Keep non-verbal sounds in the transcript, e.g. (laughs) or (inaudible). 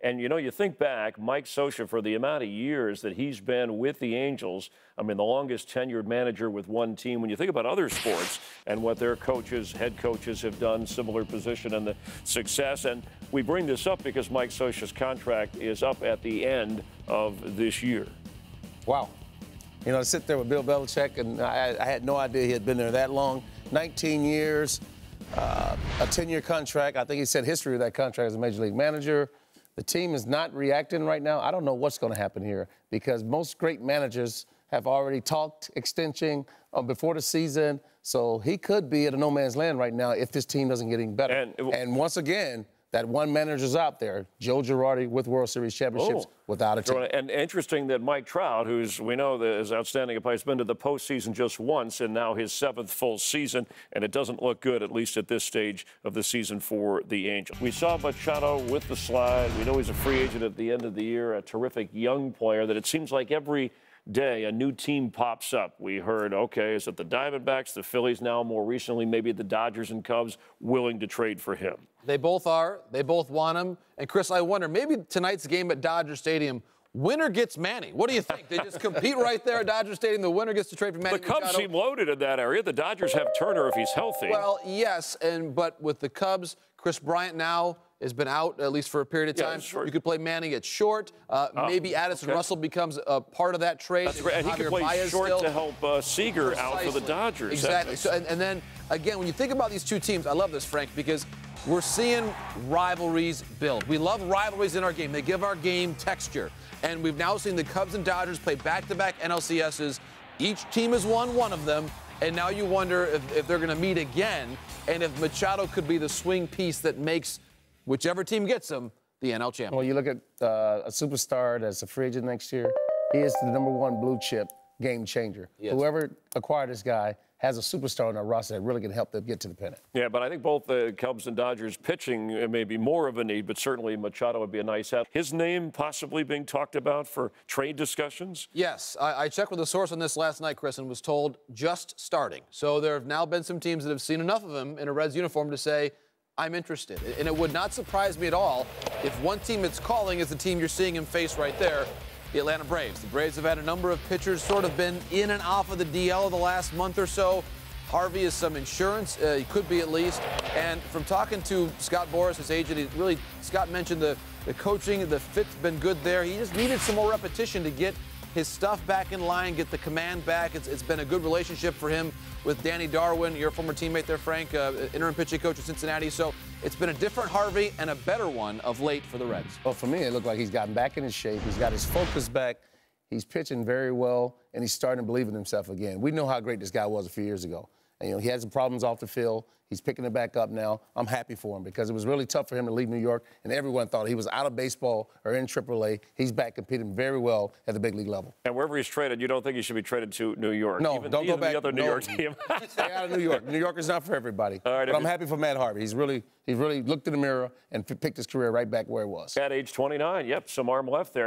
And you know, you think back, Mike Scioscia, for the amount of years that he's been with the Angels, I mean, the longest tenured manager with one team. When you think about other sports and what their coaches, head coaches have done, similar position and the success. And we bring this up because Mike Scioscia's contract is up at the end of this year. Wow. You know, to sit there with Bill Belichick, and I, I had no idea he had been there that long 19 years, uh, a 10 year contract. I think he said history of that contract as a major league manager. The team is not reacting right now. I don't know what's going to happen here because most great managers have already talked extension uh, before the season. So he could be at a no man's land right now if this team doesn't get any better. And, and once again, that one manager's out there, Joe Girardi with World Series championships oh, without a team. And interesting that Mike Trout, who's we know is outstanding a player, has been to the postseason just once and now his seventh full season, and it doesn't look good at least at this stage of the season for the Angels. We saw Machado with the slide. We know he's a free agent at the end of the year, a terrific young player that it seems like every day a new team pops up. We heard, okay, is it the Diamondbacks, the Phillies now, more recently, maybe the Dodgers and Cubs willing to trade for him? They both are. They both want him. And Chris, I wonder, maybe tonight's game at Dodger Stadium. Winner gets Manny. What do you think? They just compete (laughs) right there at Dodger Stadium. The winner gets to trade for Manny. The Cubs Machado. seem loaded in that area. The Dodgers have Turner if he's healthy. Well, yes, and but with the Cubs, Kris Bryant now has been out at least for a period of time. Yeah, you could play Manning at short. Uh, oh, maybe Addison okay. Russell becomes a part of that trade. That's right. And he could play Baez short still. to help uh, Seager Precisely. out for the Dodgers. Exactly. So, and, and then again, when you think about these two teams, I love this, Frank, because we're seeing rivalries build. We love rivalries in our game. They give our game texture. And we've now seen the Cubs and Dodgers play back-to-back NLCSs. Each team has won one of them. And now you wonder if, if they're going to meet again and if Machado could be the swing piece that makes whichever team gets him the NL champion. Well, you look at uh, a superstar that's a free agent next year. He is the number one blue chip game changer. Yes. Whoever acquired this guy has a superstar on their roster that really can help them get to the pennant. Yeah, but I think both the Cubs and Dodgers pitching uh, may be more of a need, but certainly Machado would be a nice help. His name possibly being talked about for trade discussions? Yes, I, I checked with a source on this last night, Chris, and was told just starting. So there have now been some teams that have seen enough of him in a Reds uniform to say, I'm interested. And it would not surprise me at all if one team it's calling is the team you're seeing him face right there, the Atlanta Braves. The Braves have had a number of pitchers sort of been in and off of the DL the last month or so. Harvey is some insurance. Uh, he could be at least. And from talking to Scott Boras, his agent, he really Scott mentioned the the coaching, the fit's been good there. He just needed some more repetition to get his stuff back in line, get the command back. It's, it's been a good relationship for him with Danny Darwin, your former teammate there, Frank, uh, interim pitching coach at Cincinnati. So it's been a different Harvey and a better one of late for the Reds. Well, for me, it looked like he's gotten back in his shape. He's got his focus back. He's pitching very well, and he's starting to believe in himself again. We know how great this guy was a few years ago. And, you know, he had some problems off the field. He's picking it back up now. I'm happy for him because it was really tough for him to leave New York, and everyone thought he was out of baseball or in AAA. He's back competing very well at the big league level. And wherever he's traded, you don't think he should be traded to New York? No, even, don't even go back. to the other New no, York team. (laughs) stay out of New York. New York is not for everybody. All right, but I'm happy for Matt Harvey. He's really, he's really looked in the mirror and picked his career right back where it was. At age 29, yep, some arm left there.